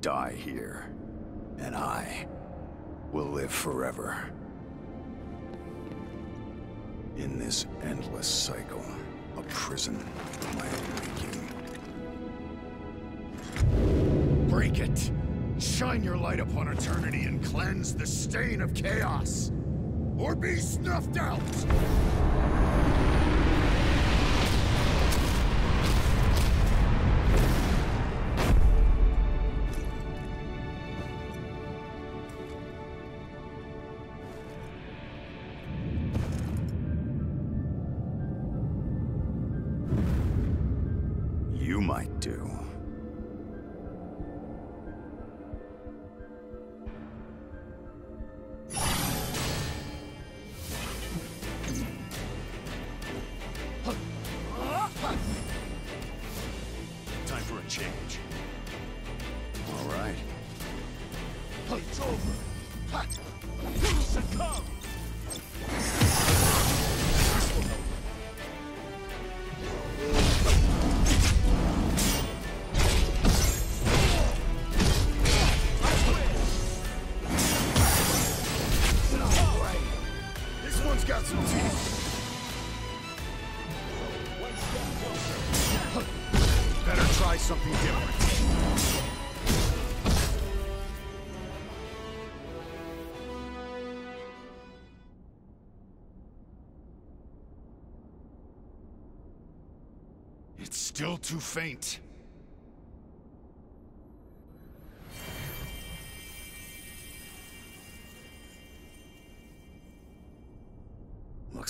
die here. And I will live forever. In this endless cycle, a prison of my own making. Break it! Shine your light upon eternity and cleanse the stain of chaos! Or be snuffed out! Might do. Time for a change. All right. It's over. Ha! Succumb! Got some teeth. Better try something different. It's still too faint.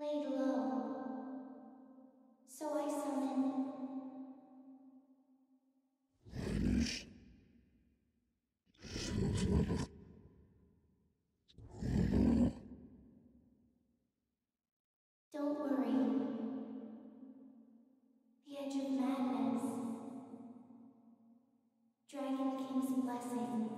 laid low. So I summoned Don't worry. The edge of madness. Dragon King's blessing.